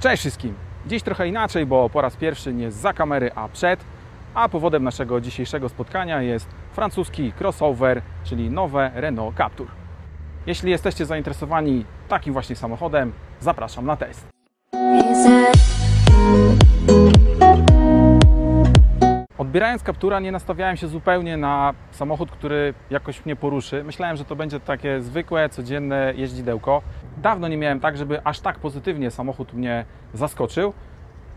Cześć wszystkim! Dziś trochę inaczej, bo po raz pierwszy nie za kamery, a przed. A powodem naszego dzisiejszego spotkania jest francuski crossover, czyli nowe Renault Captur. Jeśli jesteście zainteresowani takim właśnie samochodem, zapraszam na test. Odbierając Captura nie nastawiałem się zupełnie na samochód, który jakoś mnie poruszy. Myślałem, że to będzie takie zwykłe, codzienne jeździdełko. Dawno nie miałem tak, żeby aż tak pozytywnie samochód mnie zaskoczył.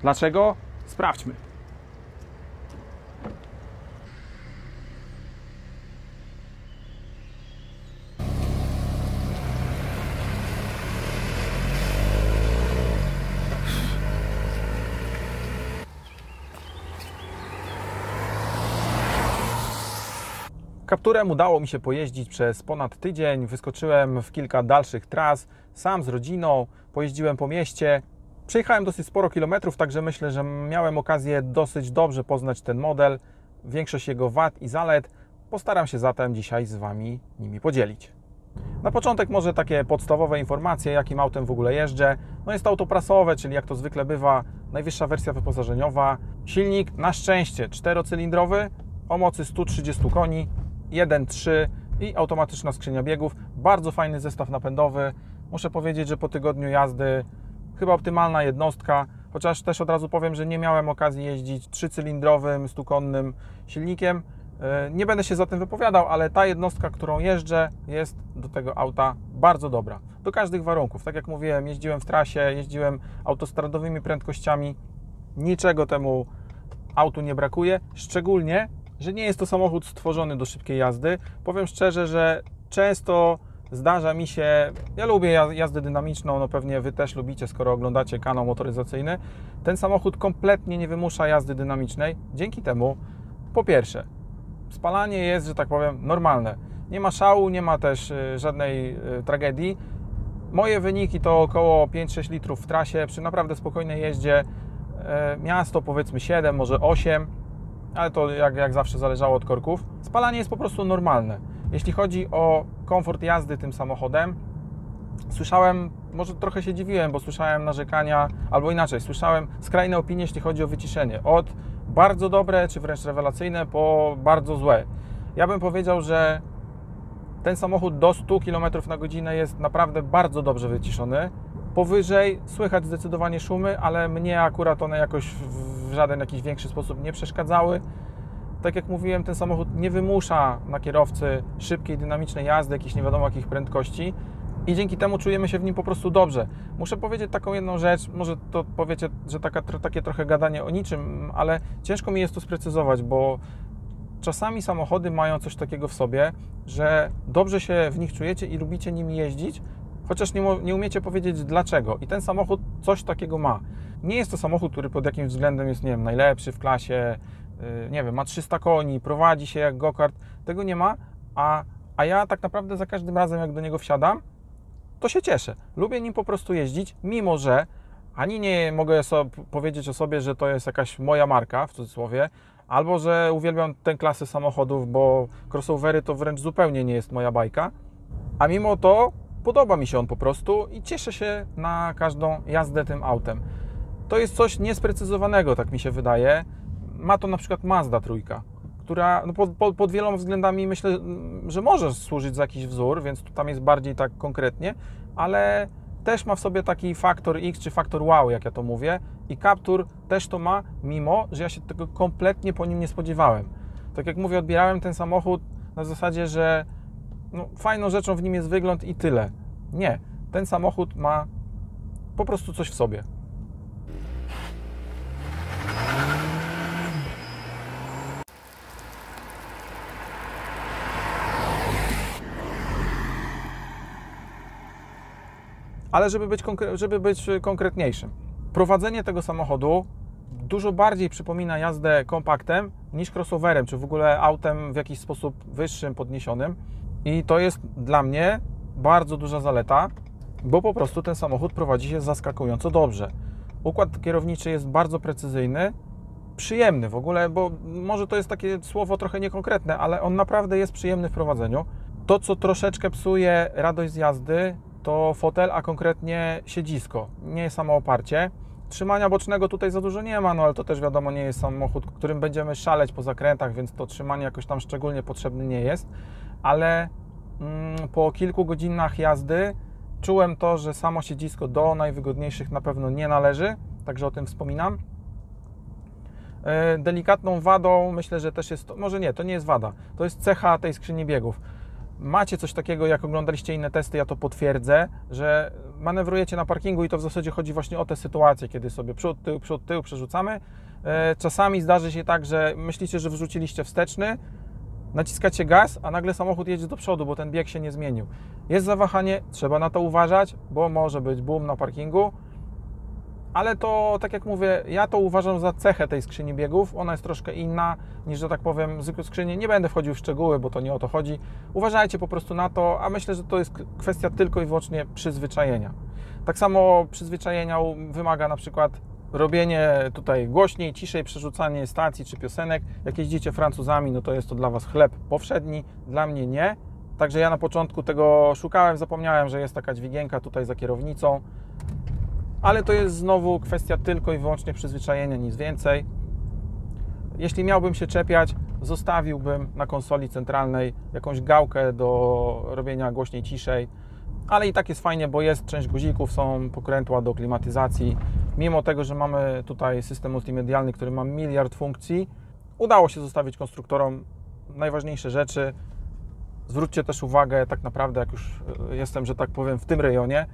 Dlaczego? Sprawdźmy. Kapturem udało mi się pojeździć przez ponad tydzień. Wyskoczyłem w kilka dalszych tras, sam z rodziną, pojeździłem po mieście. Przejechałem dosyć sporo kilometrów, także myślę, że miałem okazję dosyć dobrze poznać ten model, większość jego wad i zalet. Postaram się zatem dzisiaj z Wami nimi podzielić. Na początek może takie podstawowe informacje, jakim autem w ogóle jeżdżę. No jest to auto prasowe, czyli jak to zwykle bywa, najwyższa wersja wyposażeniowa. Silnik na szczęście czterocylindrowy o mocy 130 koni, 1.3 i automatyczna skrzynia biegów. Bardzo fajny zestaw napędowy. Muszę powiedzieć, że po tygodniu jazdy chyba optymalna jednostka, chociaż też od razu powiem, że nie miałem okazji jeździć trzycylindrowym, stukonnym silnikiem. E, nie będę się za tym wypowiadał, ale ta jednostka, którą jeżdżę, jest do tego auta bardzo dobra. Do każdych warunków. Tak jak mówiłem, jeździłem w trasie, jeździłem autostradowymi prędkościami. Niczego temu autu nie brakuje, szczególnie że nie jest to samochód stworzony do szybkiej jazdy. Powiem szczerze, że często zdarza mi się, ja lubię jazdę dynamiczną, no pewnie Wy też lubicie, skoro oglądacie kanał motoryzacyjny. Ten samochód kompletnie nie wymusza jazdy dynamicznej. Dzięki temu, po pierwsze, spalanie jest, że tak powiem, normalne. Nie ma szału, nie ma też y, żadnej y, tragedii. Moje wyniki to około 5-6 litrów w trasie, przy naprawdę spokojnej jeździe. E, miasto powiedzmy 7, może 8 ale to jak, jak zawsze zależało od korków. Spalanie jest po prostu normalne. Jeśli chodzi o komfort jazdy tym samochodem, słyszałem, może trochę się dziwiłem, bo słyszałem narzekania, albo inaczej, słyszałem skrajne opinie, jeśli chodzi o wyciszenie. Od bardzo dobre, czy wręcz rewelacyjne, po bardzo złe. Ja bym powiedział, że ten samochód do 100 km na godzinę jest naprawdę bardzo dobrze wyciszony. Powyżej słychać zdecydowanie szumy, ale mnie akurat one jakoś w żaden jakiś większy sposób nie przeszkadzały. Tak jak mówiłem, ten samochód nie wymusza na kierowcy szybkiej, dynamicznej jazdy, jakichś nie wiadomo jakich prędkości i dzięki temu czujemy się w nim po prostu dobrze. Muszę powiedzieć taką jedną rzecz, może to powiecie, że taka, takie trochę gadanie o niczym, ale ciężko mi jest to sprecyzować, bo czasami samochody mają coś takiego w sobie, że dobrze się w nich czujecie i lubicie nimi jeździć, chociaż nie, nie umiecie powiedzieć dlaczego. I ten samochód coś takiego ma. Nie jest to samochód, który pod jakimś względem jest, nie wiem, najlepszy w klasie, y, nie wiem, ma 300 koni, prowadzi się jak go-kart. Tego nie ma, a, a ja tak naprawdę za każdym razem, jak do niego wsiadam, to się cieszę. Lubię nim po prostu jeździć, mimo że ani nie mogę sobie powiedzieć o sobie, że to jest jakaś moja marka, w cudzysłowie, albo że uwielbiam tę klasę samochodów, bo crossovery to wręcz zupełnie nie jest moja bajka, a mimo to podoba mi się on po prostu i cieszę się na każdą jazdę tym autem. To jest coś niesprecyzowanego, tak mi się wydaje. Ma to na przykład Mazda trójka, która no pod, pod, pod, wieloma względami myślę, że może służyć za jakiś wzór, więc tam jest bardziej tak konkretnie, ale też ma w sobie taki faktor X czy faktor wow, jak ja to mówię, i Captur też to ma, mimo że ja się tego kompletnie po nim nie spodziewałem. Tak jak mówię, odbierałem ten samochód na zasadzie, że no, fajną rzeczą w nim jest wygląd i tyle. Nie, ten samochód ma po prostu coś w sobie. Ale żeby być, żeby być konkretniejszym, prowadzenie tego samochodu dużo bardziej przypomina jazdę kompaktem niż crossoverem, czy w ogóle autem w jakiś sposób wyższym, podniesionym. I to jest dla mnie bardzo duża zaleta, bo po prostu ten samochód prowadzi się zaskakująco dobrze. Układ kierowniczy jest bardzo precyzyjny, przyjemny w ogóle, bo może to jest takie słowo trochę niekonkretne, ale on naprawdę jest przyjemny w prowadzeniu. To, co troszeczkę psuje radość z jazdy, to fotel, a konkretnie siedzisko, nie samo oparcie. Trzymania bocznego tutaj za dużo nie ma, no ale to też wiadomo nie jest samochód, którym będziemy szaleć po zakrętach, więc to trzymanie jakoś tam szczególnie potrzebne nie jest. Ale mm, po kilku godzinach jazdy czułem to, że samo siedzisko do najwygodniejszych na pewno nie należy, także o tym wspominam. E, delikatną wadą myślę, że też jest, może nie, to nie jest wada, to jest cecha tej skrzyni biegów. Macie coś takiego, jak oglądaliście inne testy, ja to potwierdzę, że manewrujecie na parkingu i to w zasadzie chodzi właśnie o te sytuacje, kiedy sobie przód, tył, przód, tył przerzucamy. E, czasami zdarzy się tak, że myślicie, że wrzuciliście wsteczny, naciskacie gaz, a nagle samochód jedzie do przodu, bo ten bieg się nie zmienił. Jest zawahanie, trzeba na to uważać, bo może być boom na parkingu, ale to, tak jak mówię, ja to uważam za cechę tej skrzyni biegów. Ona jest troszkę inna niż, że tak powiem, zwykłe skrzynie. Nie będę wchodził w szczegóły, bo to nie o to chodzi. Uważajcie po prostu na to, a myślę, że to jest kwestia tylko i wyłącznie przyzwyczajenia. Tak samo przyzwyczajenia wymaga na przykład robienie tutaj głośniej, ciszej, przerzucanie stacji czy piosenek. Jak jeździcie Francuzami, no to jest to dla Was chleb powszedni, dla mnie nie. Także ja na początku tego szukałem, zapomniałem, że jest taka dźwigienka tutaj za kierownicą ale to jest znowu kwestia tylko i wyłącznie przyzwyczajenia, nic więcej. Jeśli miałbym się czepiać, zostawiłbym na konsoli centralnej jakąś gałkę do robienia głośniej, ciszej, ale i tak jest fajnie, bo jest część guzików, są pokrętła do klimatyzacji. Mimo tego, że mamy tutaj system multimedialny, który ma miliard funkcji, udało się zostawić konstruktorom najważniejsze rzeczy. Zwróćcie też uwagę, tak naprawdę, jak już jestem, że tak powiem, w tym rejonie,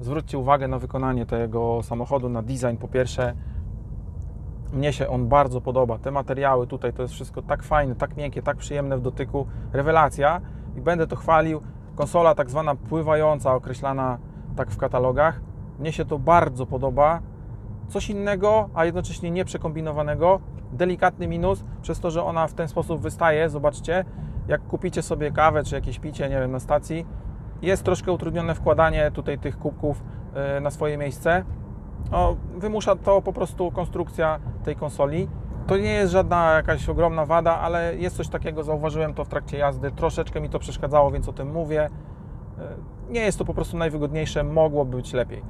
zwróćcie uwagę na wykonanie tego samochodu, na design po pierwsze. Mnie się on bardzo podoba. Te materiały tutaj to jest wszystko tak fajne, tak miękkie, tak przyjemne w dotyku. Rewelacja i będę to chwalił. Konsola tak zwana pływająca, określana tak w katalogach. Mnie się to bardzo podoba. Coś innego, a jednocześnie nieprzekombinowanego. Delikatny minus przez to, że ona w ten sposób wystaje. Zobaczcie, jak kupicie sobie kawę czy jakieś picie, nie wiem, na stacji, jest troszkę utrudnione wkładanie tutaj tych kubków e, na swoje miejsce. No, wymusza to po prostu konstrukcja tej konsoli. To nie jest żadna jakaś ogromna wada, ale jest coś takiego, zauważyłem to w trakcie jazdy. Troszeczkę mi to przeszkadzało, więc o tym mówię. E, nie jest to po prostu najwygodniejsze, mogłoby być lepiej.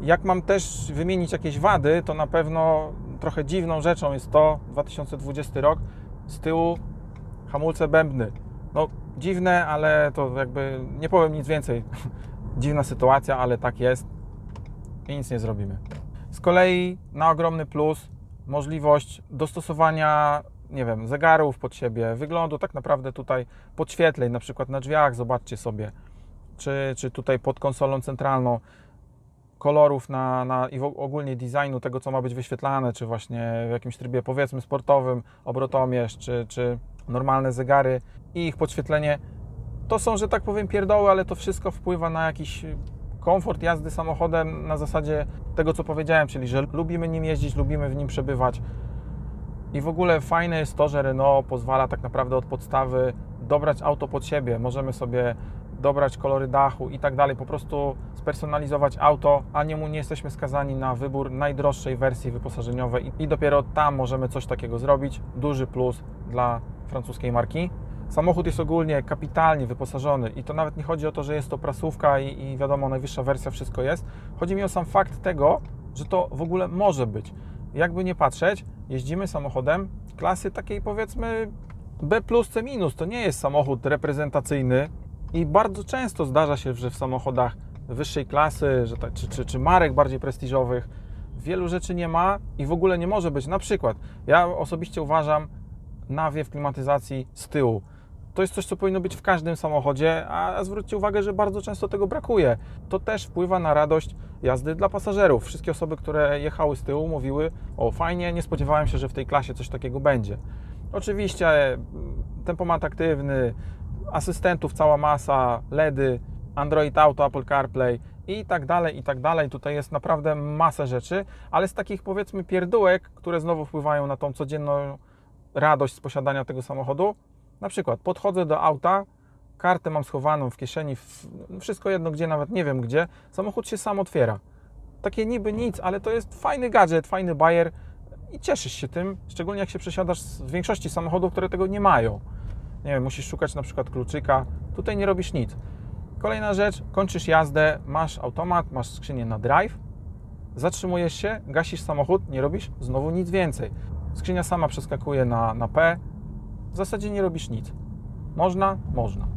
Jak mam też wymienić jakieś wady, to na pewno trochę dziwną rzeczą jest to 2020 rok. Z tyłu hamulce bębny. No, dziwne, ale to jakby nie powiem nic więcej. Dziwna sytuacja, ale tak jest i nic nie zrobimy. Z kolei na ogromny plus możliwość dostosowania, nie wiem, zegarów pod siebie, wyglądu tak naprawdę tutaj podświetleń, na przykład na drzwiach, zobaczcie sobie, czy, czy tutaj pod konsolą centralną, kolorów na, na, i ogólnie designu tego, co ma być wyświetlane, czy właśnie w jakimś trybie powiedzmy sportowym, obrotomierz, czy, czy normalne zegary i ich podświetlenie. To są, że tak powiem, pierdoły, ale to wszystko wpływa na jakiś komfort jazdy samochodem na zasadzie tego, co powiedziałem, czyli że lubimy nim jeździć, lubimy w nim przebywać. I w ogóle fajne jest to, że Renault pozwala tak naprawdę od podstawy dobrać auto pod siebie. Możemy sobie dobrać kolory dachu i tak dalej, po prostu spersonalizować auto, a nie, mu nie jesteśmy skazani na wybór najdroższej wersji wyposażeniowej i dopiero tam możemy coś takiego zrobić. Duży plus dla francuskiej marki. Samochód jest ogólnie kapitalnie wyposażony i to nawet nie chodzi o to, że jest to prasówka i, i wiadomo, najwyższa wersja, wszystko jest. Chodzi mi o sam fakt tego, że to w ogóle może być. Jakby nie patrzeć, jeździmy samochodem klasy takiej powiedzmy B plus C minus. To nie jest samochód reprezentacyjny i bardzo często zdarza się, że w samochodach wyższej klasy, że tak, czy, czy, czy marek bardziej prestiżowych wielu rzeczy nie ma i w ogóle nie może być. Na przykład, ja osobiście uważam, nawiew klimatyzacji z tyłu. To jest coś, co powinno być w każdym samochodzie, a zwróćcie uwagę, że bardzo często tego brakuje. To też wpływa na radość jazdy dla pasażerów. Wszystkie osoby, które jechały z tyłu, mówiły: O, fajnie, nie spodziewałem się, że w tej klasie coś takiego będzie. Oczywiście mm, tempomat aktywny, asystentów cała masa, LEDy, Android Auto, Apple CarPlay i tak dalej, i tak dalej. Tutaj jest naprawdę masa rzeczy, ale z takich powiedzmy pierdółek, które znowu wpływają na tą codzienną radość z posiadania tego samochodu. Na przykład podchodzę do auta, kartę mam schowaną w kieszeni, wszystko jedno gdzie, nawet nie wiem gdzie, samochód się sam otwiera. Takie niby nic, ale to jest fajny gadżet, fajny bajer i cieszysz się tym, szczególnie jak się przesiadasz z większości samochodów, które tego nie mają. Nie wiem, musisz szukać na przykład kluczyka, tutaj nie robisz nic. Kolejna rzecz, kończysz jazdę, masz automat, masz skrzynię na drive zatrzymujesz się, gasisz samochód, nie robisz znowu nic więcej. Skrzynia sama przeskakuje na, na P, w zasadzie nie robisz nic. Można? Można.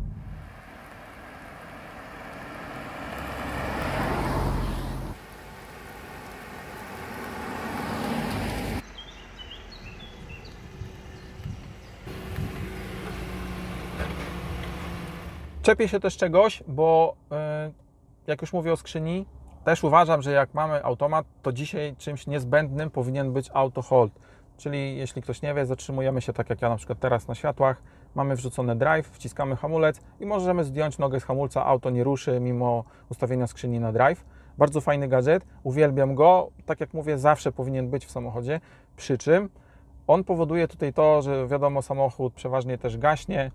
Czepię się też czegoś, bo yy, jak już mówię o skrzyni, też uważam, że jak mamy automat, to dzisiaj czymś niezbędnym powinien być auto hold. Czyli jeśli ktoś nie wie, zatrzymujemy się tak jak ja na przykład teraz na światłach, mamy wrzucony drive, wciskamy hamulec i możemy zdjąć nogę z hamulca, auto nie ruszy mimo ustawienia skrzyni na drive. Bardzo fajny gadżet, uwielbiam go, tak jak mówię, zawsze powinien być w samochodzie, przy czym on powoduje tutaj to, że wiadomo, samochód przeważnie też gaśnie,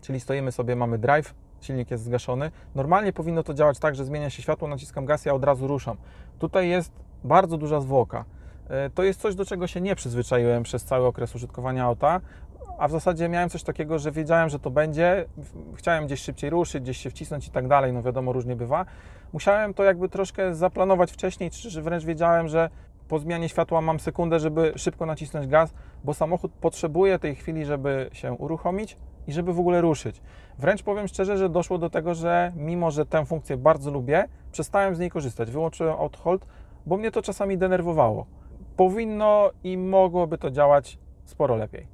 czyli stoimy sobie, mamy drive, silnik jest zgaszony. Normalnie powinno to działać tak, że zmienia się światło, naciskam gaz, ja od razu ruszam. Tutaj jest bardzo duża zwłoka. E, to jest coś, do czego się nie przyzwyczaiłem przez cały okres użytkowania auta, a w zasadzie miałem coś takiego, że wiedziałem, że to będzie, chciałem gdzieś szybciej ruszyć, gdzieś się wcisnąć i tak dalej, no wiadomo, różnie bywa. Musiałem to jakby troszkę zaplanować wcześniej, czy wręcz wiedziałem, że po zmianie światła mam sekundę, żeby szybko nacisnąć gaz, bo samochód potrzebuje tej chwili, żeby się uruchomić i żeby w ogóle ruszyć. Wręcz powiem szczerze, że doszło do tego, że mimo, że tę funkcję bardzo lubię, przestałem z niej korzystać. Wyłączyłem auto hold, bo mnie to czasami denerwowało. Powinno i mogłoby to działać sporo lepiej.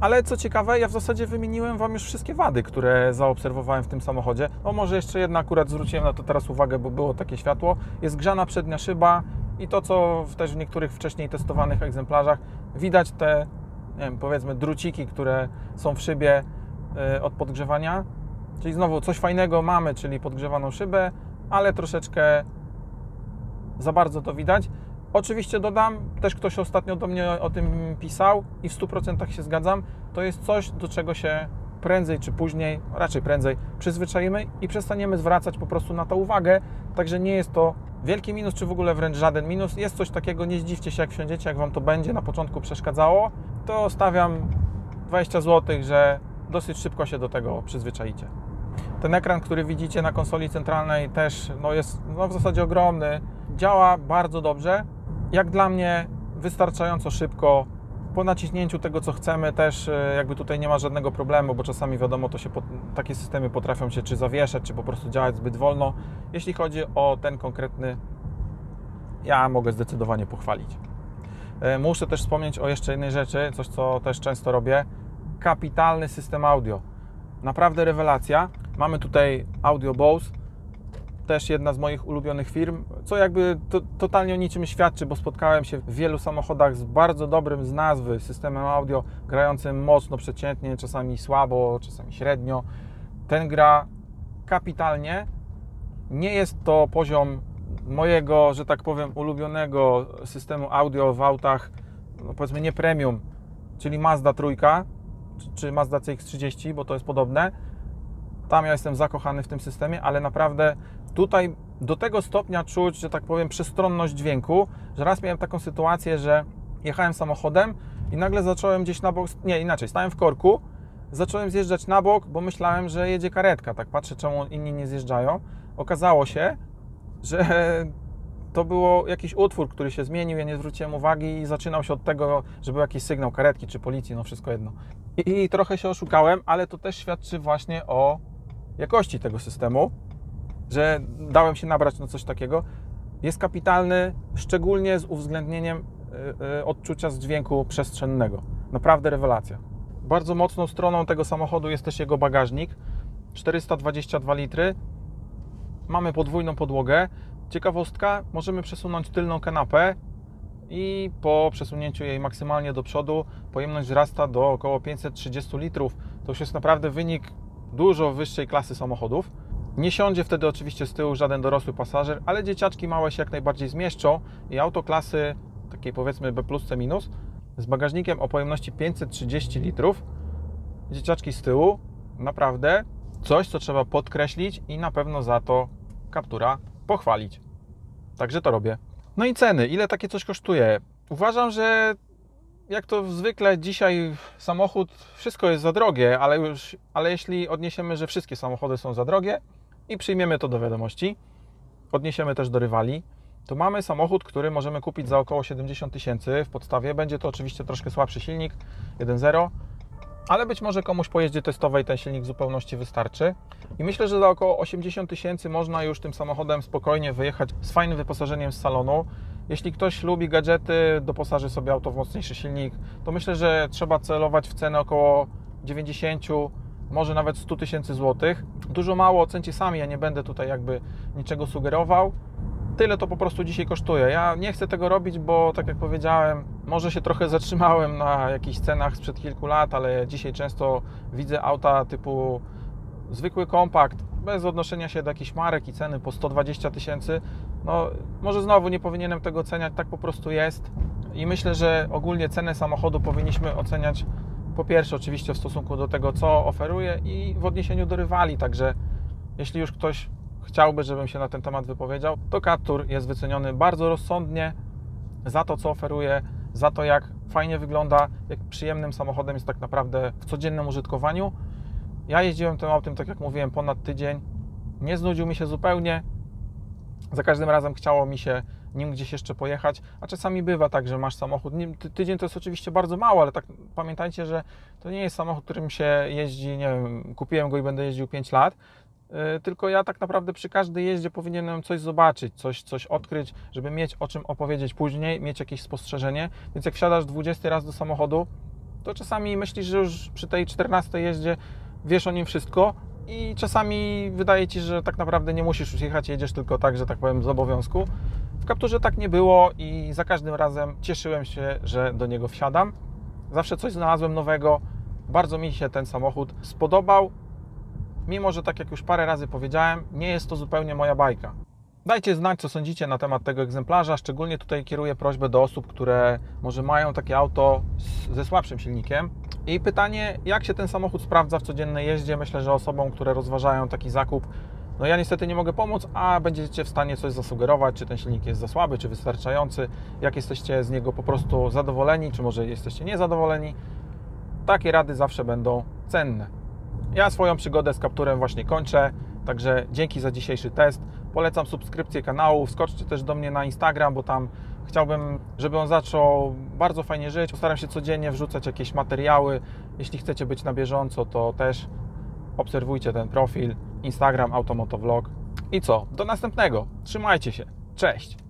Ale co ciekawe, ja w zasadzie wymieniłem Wam już wszystkie wady, które zaobserwowałem w tym samochodzie. O, może jeszcze jedna akurat zwróciłem na to teraz uwagę, bo było takie światło. Jest grzana przednia szyba i to, co też w niektórych wcześniej testowanych egzemplarzach widać te, wiem, powiedzmy druciki, które są w szybie od podgrzewania. Czyli znowu coś fajnego mamy, czyli podgrzewaną szybę, ale troszeczkę za bardzo to widać. Oczywiście dodam, też ktoś ostatnio do mnie o tym pisał i w 100% się zgadzam, to jest coś, do czego się prędzej czy później, raczej prędzej, przyzwyczajimy i przestaniemy zwracać po prostu na to uwagę. Także nie jest to wielki minus, czy w ogóle wręcz żaden minus. Jest coś takiego, nie zdziwcie się, jak wsiądziecie, jak Wam to będzie na początku przeszkadzało, to stawiam 20 zł, że dosyć szybko się do tego przyzwyczajicie. Ten ekran, który widzicie na konsoli centralnej też no jest no w zasadzie ogromny. Działa bardzo dobrze. Jak dla mnie wystarczająco szybko. Po naciśnięciu tego, co chcemy, też e, jakby tutaj nie ma żadnego problemu, bo czasami wiadomo, to się takie systemy potrafią się czy zawieszać, czy po prostu działać zbyt wolno. Jeśli chodzi o ten konkretny, ja mogę zdecydowanie pochwalić. E, muszę też wspomnieć o jeszcze jednej rzeczy, coś co też często robię kapitalny system audio. Naprawdę rewelacja. Mamy tutaj Audio Bose, też jedna z moich ulubionych firm, co jakby to, totalnie o niczym świadczy, bo spotkałem się w wielu samochodach z bardzo dobrym z nazwy systemem audio, grającym mocno przeciętnie, czasami słabo, czasami średnio. Ten gra kapitalnie. Nie jest to poziom mojego, że tak powiem, ulubionego systemu audio w autach, no powiedzmy nie premium, czyli Mazda trójka, czy Mazda CX-30, bo to jest podobne. Tam ja jestem zakochany w tym systemie, ale naprawdę tutaj do tego stopnia czuć, że tak powiem, przestronność dźwięku, że raz miałem taką sytuację, że jechałem samochodem i nagle zacząłem gdzieś na bok, nie inaczej, stałem w korku, zacząłem zjeżdżać na bok, bo myślałem, że jedzie karetka. Tak patrzę, czemu inni nie zjeżdżają. Okazało się, że to było jakiś utwór, który się zmienił, ja nie zwróciłem uwagi i zaczynał się od tego, że był jakiś sygnał karetki czy policji, no wszystko jedno. I, i trochę się oszukałem, ale to też świadczy właśnie o jakości tego systemu, że dałem się nabrać na coś takiego. Jest kapitalny, szczególnie z uwzględnieniem y, y, odczucia z dźwięku przestrzennego. Naprawdę rewelacja. Bardzo mocną stroną tego samochodu jest też jego bagażnik. 422 litry. Mamy podwójną podłogę. Ciekawostka, możemy przesunąć tylną kanapę i po przesunięciu jej maksymalnie do przodu pojemność wzrasta do około 530 litrów. To już jest naprawdę wynik dużo wyższej klasy samochodów. Nie siądzie wtedy oczywiście z tyłu żaden dorosły pasażer, ale dzieciaczki małe się jak najbardziej zmieszczą i auto klasy takiej powiedzmy B C minus z bagażnikiem o pojemności 530 litrów. Dzieciaczki z tyłu naprawdę coś, co trzeba podkreślić i na pewno za to kaptura pochwalić. Także to robię. No i ceny. Ile takie coś kosztuje? Uważam, że jak to zwykle dzisiaj samochód, wszystko jest za drogie, ale, już, ale jeśli odniesiemy, że wszystkie samochody są za drogie i przyjmiemy to do wiadomości, odniesiemy też do rywali, to mamy samochód, który możemy kupić za około 70 tysięcy w podstawie. Będzie to oczywiście troszkę słabszy silnik 1.0, ale być może komuś po jeździe testowej ten silnik w zupełności wystarczy. I myślę, że za około 80 tysięcy można już tym samochodem spokojnie wyjechać z fajnym wyposażeniem z salonu. Jeśli ktoś lubi gadżety, doposaży sobie auto w mocniejszy silnik, to myślę, że trzeba celować w cenę około 90, może nawet 100 tysięcy złotych. Dużo mało ocencie sami, ja nie będę tutaj jakby niczego sugerował. Tyle to po prostu dzisiaj kosztuje. Ja nie chcę tego robić, bo tak jak powiedziałem, może się trochę zatrzymałem na jakichś cenach sprzed kilku lat, ale dzisiaj często widzę auta typu zwykły kompakt, bez odnoszenia się do jakichś marek i ceny po 120 tysięcy. No, może znowu nie powinienem tego oceniać, tak po prostu jest. I myślę, że ogólnie cenę samochodu powinniśmy oceniać po pierwsze oczywiście w stosunku do tego, co oferuje i w odniesieniu do rywali. Także jeśli już ktoś chciałby, żebym się na ten temat wypowiedział, to Captur jest wyceniony bardzo rozsądnie za to, co oferuje, za to, jak fajnie wygląda, jak przyjemnym samochodem jest tak naprawdę w codziennym użytkowaniu. Ja jeździłem tym autem, tak jak mówiłem, ponad tydzień. Nie znudził mi się zupełnie. Za każdym razem chciało mi się nim gdzieś jeszcze pojechać, a czasami bywa tak, że masz samochód. Tydzień to jest oczywiście bardzo mało, ale tak pamiętajcie, że to nie jest samochód, którym się jeździ, nie wiem, kupiłem go i będę jeździł 5 lat, tylko ja tak naprawdę przy każdej jeździe powinienem coś zobaczyć, coś, coś odkryć, żeby mieć o czym opowiedzieć później, mieć jakieś spostrzeżenie. Więc jak wsiadasz 20 raz do samochodu, to czasami myślisz, że już przy tej 14 jeździe wiesz o nim wszystko, i czasami wydaje Ci, że tak naprawdę nie musisz już jechać, jedziesz tylko tak, że tak powiem, z obowiązku. W Capturze tak nie było i za każdym razem cieszyłem się, że do niego wsiadam. Zawsze coś znalazłem nowego. Bardzo mi się ten samochód spodobał. Mimo, że tak jak już parę razy powiedziałem, nie jest to zupełnie moja bajka. Dajcie znać, co sądzicie na temat tego egzemplarza. Szczególnie tutaj kieruję prośbę do osób, które może mają takie auto ze słabszym silnikiem. I pytanie, jak się ten samochód sprawdza w codziennej jeździe? Myślę, że osobom, które rozważają taki zakup, no ja niestety nie mogę pomóc, a będziecie w stanie coś zasugerować, czy ten silnik jest za słaby, czy wystarczający, jak jesteście z niego po prostu zadowoleni, czy może jesteście niezadowoleni. Takie rady zawsze będą cenne. Ja swoją przygodę z kapturem właśnie kończę, także dzięki za dzisiejszy test. Polecam subskrypcję kanału, wskoczcie też do mnie na Instagram, bo tam chciałbym, żeby on zaczął bardzo fajnie żyć. Postaram się codziennie wrzucać jakieś materiały. Jeśli chcecie być na bieżąco, to też obserwujcie ten profil Instagram Automotovlog. I co? Do następnego. Trzymajcie się. Cześć.